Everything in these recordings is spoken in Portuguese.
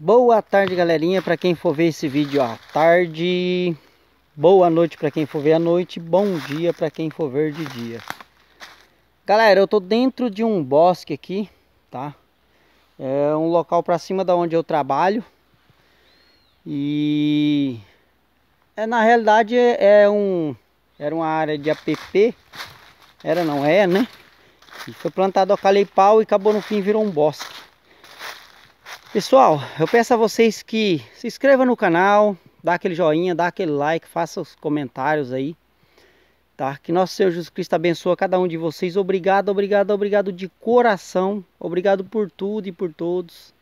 Boa tarde, galerinha, para quem for ver esse vídeo à tarde. Boa noite para quem for ver à noite. Bom dia para quem for ver de dia. Galera, eu tô dentro de um bosque aqui, tá? É um local para cima da onde eu trabalho. E é na realidade é um era uma área de APP. Era não é, né? E foi plantado pau e acabou no fim virou um bosque. Pessoal, eu peço a vocês que se inscrevam no canal, dá aquele joinha, dá aquele like, faça os comentários aí, tá? Que nosso Senhor Jesus Cristo abençoe cada um de vocês. Obrigado, obrigado, obrigado de coração. Obrigado por tudo e por todos.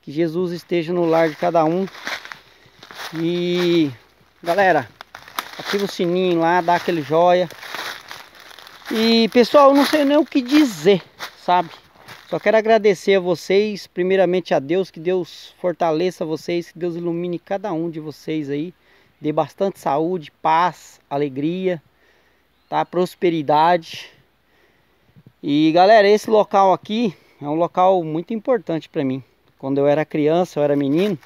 Que Jesus esteja no lar de cada um. E galera, ativa o sininho lá, dá aquele joia. E pessoal, não sei nem o que dizer, sabe? Só quero agradecer a vocês, primeiramente a Deus, que Deus fortaleça vocês, que Deus ilumine cada um de vocês aí, dê bastante saúde, paz, alegria, tá? Prosperidade. E galera, esse local aqui é um local muito importante para mim. Quando eu era criança, eu era menino,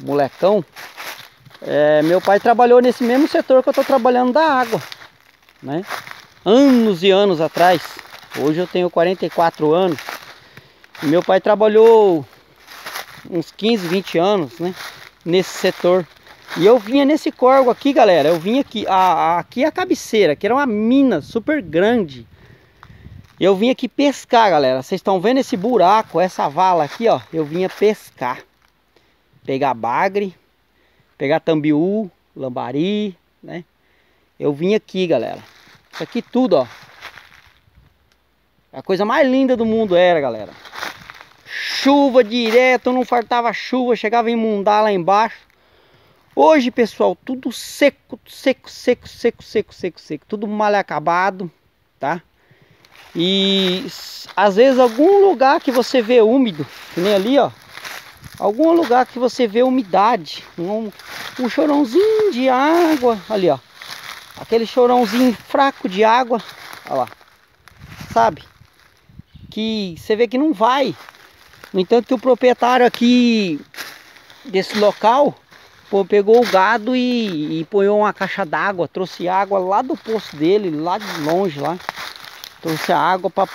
molecão, é, meu pai trabalhou nesse mesmo setor que eu estou trabalhando da água, né? Anos e anos atrás. Hoje eu tenho 44 anos. E meu pai trabalhou uns 15, 20 anos, né? Nesse setor. E eu vinha nesse corgo aqui, galera. Eu vinha aqui. A, a, aqui é a cabeceira, que era uma mina super grande. Eu vim aqui pescar, galera. Vocês estão vendo esse buraco, essa vala aqui, ó. Eu vinha pescar. Pegar bagre, pegar tambiú, lambari, né? Eu vim aqui, galera. Isso aqui tudo, ó. A coisa mais linda do mundo era, galera. Chuva direto, não fartava chuva, chegava a inundar lá embaixo. Hoje, pessoal, tudo seco, seco, seco, seco, seco, seco, seco. Tudo mal acabado, tá? E às vezes algum lugar que você vê úmido, que nem ali, ó. Algum lugar que você vê umidade, um, um chorãozinho de água, ali, ó. Aquele chorãozinho fraco de água, olha lá. Sabe? Que você vê que não vai. No entanto que o proprietário aqui desse local pô, pegou o gado e, e põe uma caixa d'água, trouxe água lá do poço dele, lá de longe lá. Trouxe a água para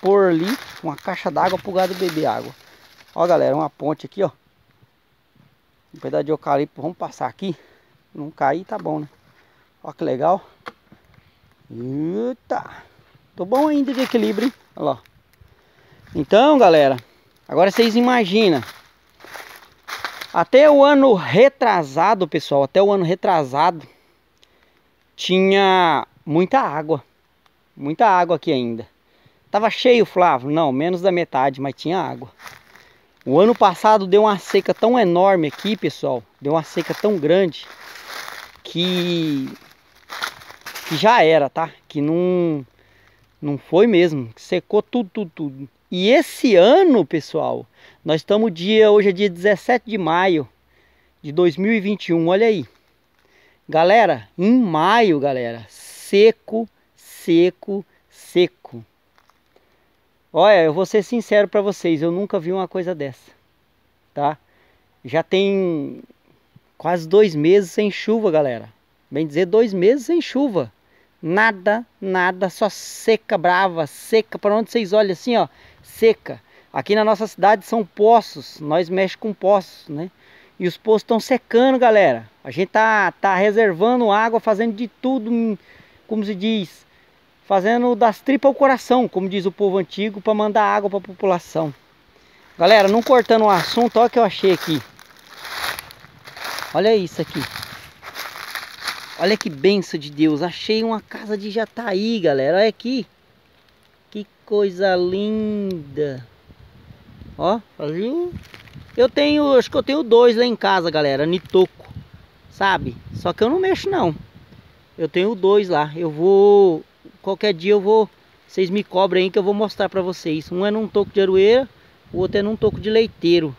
pôr ali, uma caixa d'água para o gado beber água. Ó galera, uma ponte aqui ó. Um pedaço de eucalipto, vamos passar aqui. Não cair, tá bom né. Ó que legal. Eita. Tô bom ainda de equilíbrio, hein? Olha lá. Então, galera, agora vocês imaginam. Até o ano retrasado, pessoal, até o ano retrasado, tinha muita água. Muita água aqui ainda. Tava cheio, Flávio? Não, menos da metade, mas tinha água. O ano passado deu uma seca tão enorme aqui, pessoal. Deu uma seca tão grande que que já era, tá? Que não não foi mesmo, secou tudo, tudo, tudo. E esse ano, pessoal, nós estamos dia, hoje é dia 17 de maio de 2021, olha aí. Galera, em maio, galera, seco, seco, seco. Olha, eu vou ser sincero para vocês, eu nunca vi uma coisa dessa, tá? Já tem quase dois meses sem chuva, galera. Bem dizer, dois meses sem chuva. Nada, nada, só seca, brava, seca. Para onde vocês olham assim, ó, seca. Aqui na nossa cidade são poços, nós mexemos com poços, né? E os poços estão secando, galera. A gente tá, tá reservando água, fazendo de tudo, como se diz, fazendo das tripas ao coração, como diz o povo antigo, para mandar água para a população. Galera, não cortando o assunto, olha o que eu achei aqui. Olha isso aqui. Olha que benção de Deus. Achei uma casa de Jataí, galera. Olha aqui. Coisa linda. Ó, viu? Eu tenho, acho que eu tenho dois lá em casa, galera, Nitoco. Sabe? Só que eu não mexo não. Eu tenho dois lá. Eu vou qualquer dia eu vou vocês me cobrem aí que eu vou mostrar para vocês. Um é num toco de aroeira, o outro é num toco de leiteiro.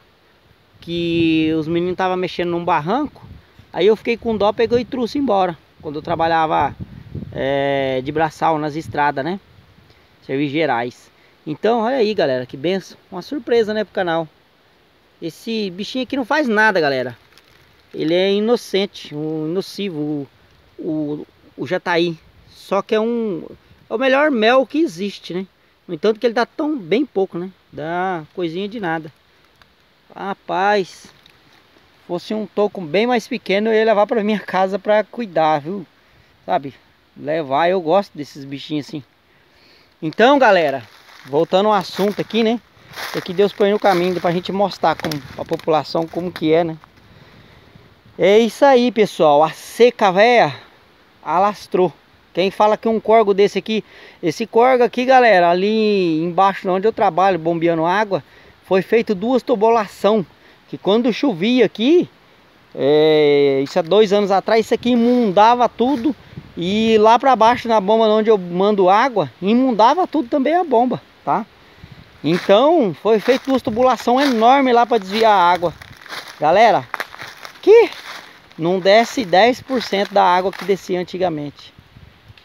Que os meninos estavam mexendo num barranco. Aí eu fiquei com dó, pegou e trouxe embora. Quando eu trabalhava é, de braçal nas estradas, né? Serviços gerais. Então, olha aí, galera, que benção. Uma surpresa, né, pro canal. Esse bichinho aqui não faz nada, galera. Ele é inocente, um nocivo, o, o, o jataí. Só que é um... É o melhor mel que existe, né? No entanto que ele dá tão bem pouco, né? Dá coisinha de nada. Rapaz, fosse um toco bem mais pequeno, eu ia levar para minha casa para cuidar, viu? Sabe? Levar, eu gosto desses bichinhos assim. Então, galera, voltando ao assunto aqui, né? É que Deus põe no caminho para a gente mostrar como, a população como que é, né? É isso aí, pessoal. A seca véia alastrou. Quem fala que um corgo desse aqui, esse corgo aqui, galera, ali embaixo onde eu trabalho, bombeando água, foi feito duas tubulação. Que quando chovia aqui, é, isso há dois anos atrás, isso aqui imundava tudo. E lá para baixo na bomba onde eu mando água, imundava tudo também a bomba, tá? Então, foi feito duas tubulação enorme lá para desviar a água. Galera, que não desce 10% da água que descia antigamente.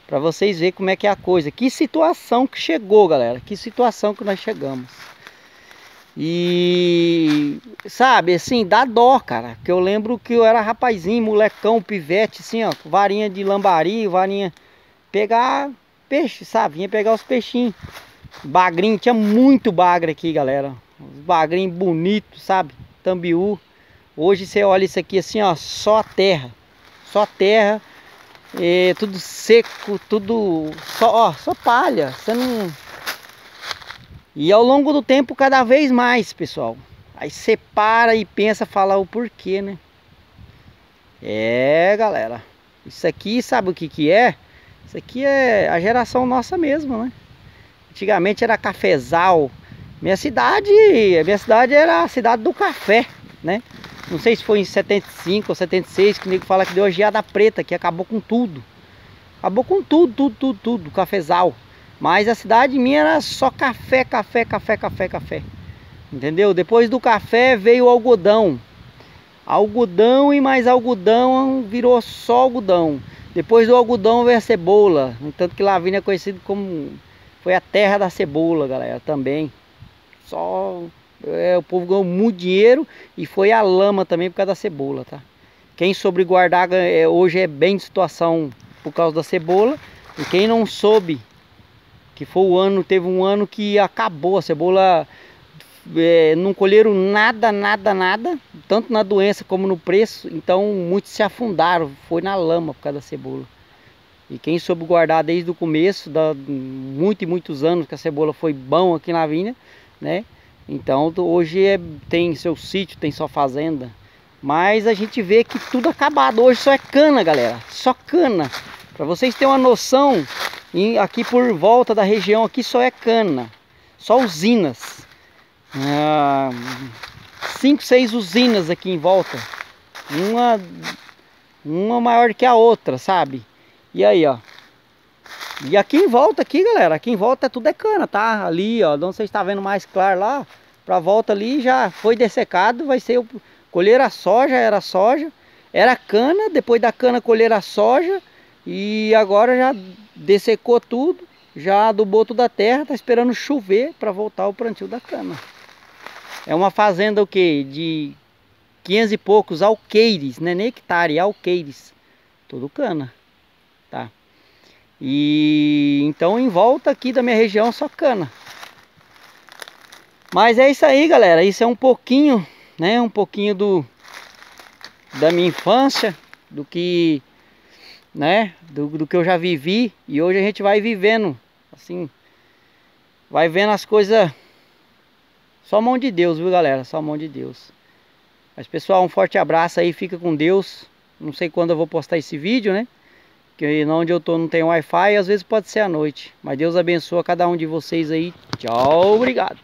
Para vocês verem como é que é a coisa. Que situação que chegou, galera. Que situação que nós chegamos. E sabe, assim, dá dó, cara. Que eu lembro que eu era rapazinho, molecão, pivete, assim, ó, varinha de lambari, varinha pegar peixe, sabe? Vinha pegar os peixinhos. Bagrinho, tinha muito bagre aqui, galera. Os bagrinhos bonitos, sabe? Tambiú. Hoje você olha isso aqui assim, ó, só terra. Só terra é, tudo seco, tudo só, ó, só palha. Você não E ao longo do tempo cada vez mais, pessoal. Aí você para e pensa falar o porquê, né? É, galera. Isso aqui, sabe o que que é? Isso aqui é a geração nossa mesmo, né? Antigamente era cafezal. Minha cidade, minha cidade era a cidade do café, né? Não sei se foi em 75 ou 76 que o nego fala que deu a geada preta, que acabou com tudo. Acabou com tudo, tudo, tudo, tudo, cafezal. Mas a cidade minha era só café, café, café, café, café. Entendeu? Depois do café veio o algodão. Algodão e mais algodão virou só algodão. Depois do algodão veio a cebola. Tanto que Lavínia é conhecido como... Foi a terra da cebola, galera, também. Só é, o povo ganhou muito dinheiro e foi a lama também por causa da cebola, tá? Quem soube guardar é, hoje é bem de situação por causa da cebola. E quem não soube, que foi o ano, teve um ano que acabou a cebola, é, não colheram nada, nada, nada, tanto na doença como no preço. Então muitos se afundaram, foi na lama por causa da cebola. E quem soube guardar desde o começo, da, muitos e muitos anos que a cebola foi bom aqui na vinha, né? Então hoje é, tem seu sítio, tem sua fazenda. Mas a gente vê que tudo acabado. Hoje só é cana, galera. Só cana. Para vocês terem uma noção, aqui por volta da região aqui só é cana. Só usinas. Ah, cinco, seis usinas aqui em volta. Uma, uma maior que a outra, sabe? E aí, ó. E aqui em volta aqui, galera, aqui em volta tudo é cana, tá? Ali, ó, não sei se está vendo mais claro lá, para volta ali já foi dessecado, vai ser colher a soja, era soja, era cana, depois da cana colher a soja e agora já dessecou tudo, já adubou toda a terra, tá esperando chover para voltar o plantio da cana. É uma fazenda o que? De 500 e poucos alqueires, né? Nem hectare, alqueires. Tudo cana, tá? E então em volta aqui da minha região só cana. Mas é isso aí, galera. Isso é um pouquinho, né? Um pouquinho do da minha infância, do que, né? Do, do que eu já vivi e hoje a gente vai vivendo, assim, vai vendo as coisas. Só mão de Deus, viu, galera? Só mão de Deus. Mas pessoal, um forte abraço aí, fica com Deus. Não sei quando eu vou postar esse vídeo, né? que onde eu tô não tem Wi-Fi, às vezes pode ser à noite. Mas Deus abençoa cada um de vocês aí. Tchau, obrigado.